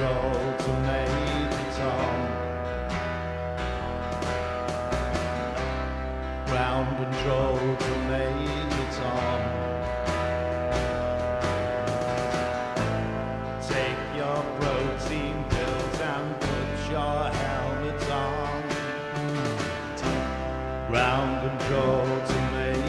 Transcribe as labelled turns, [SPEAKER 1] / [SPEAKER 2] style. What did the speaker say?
[SPEAKER 1] control to Major Tom. Ground control to Major Tom. Take your protein pills and put your helmets on. Round and roll to make